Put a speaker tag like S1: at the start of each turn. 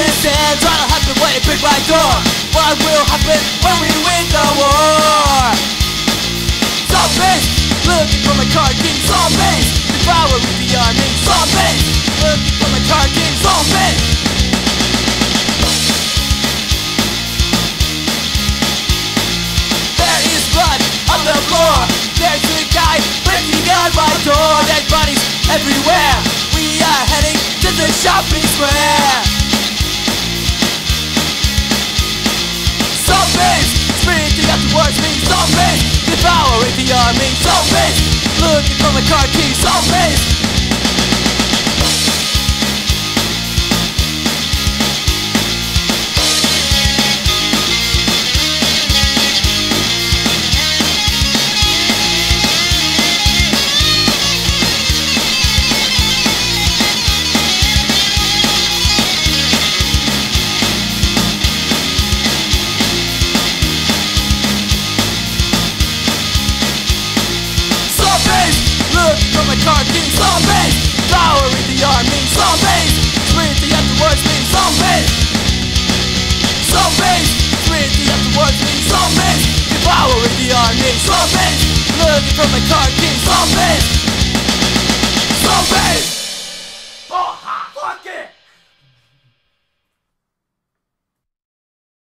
S1: sadness and try to happen when they break my door What will happen when we win the war? Zombies, looking for my king Zombies, devouring the army Zombies, looking for my king Zombies There is blood on the floor. There's a guy breaking on my door. Dead bodies everywhere. We are heading to the shopping square for my car key Zombies Zombies army Zombies looking for my car key Zombies Zombies